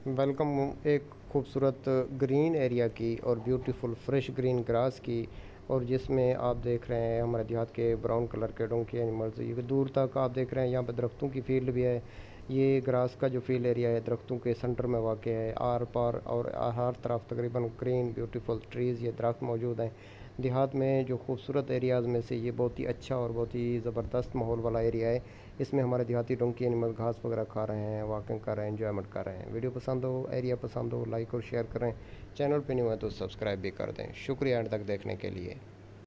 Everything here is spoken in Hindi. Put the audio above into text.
वेलकम एक खूबसूरत ग्रीन एरिया की और ब्यूटीफुल फ्रेश ग्रीन ग्रास की और जिसमें आप देख रहे हैं हमारे देहात के ब्राउन कलर के डोंकी एनिमल्स ये दूर तक आप देख रहे हैं यहाँ पर दरख्तों की फ़ील्ड भी है। ये ग्रास का जो फ़ील्ड एरिया है, दरख्तों के सेंटर में वाक़ है। आर पार और हर तरफ़ तकरीबन ग्रीन ब्यूटीफुल ट्रीज़ ये दरख्त मौजूद हैं। देहात में जो खूबसूरत एरियाज़ में से ये बहुत ही अच्छा और बहुत ही ज़बरदस्त माहौल वाला एरिया है। इसमें हमारे देहाती डोंकी एनिमल घास वगैरह खा रहे हैं वॉकिंग कर रहे हैं इन्जॉयमेंट कर रहे हैं। वीडियो पसंद हो एरिया पसंद हो लाइक और शेयर करें। चैनल पर नहीं हुआ तो सब्सक्राइब भी कर दें। शुक्रिया एंड तक देखने के लिए।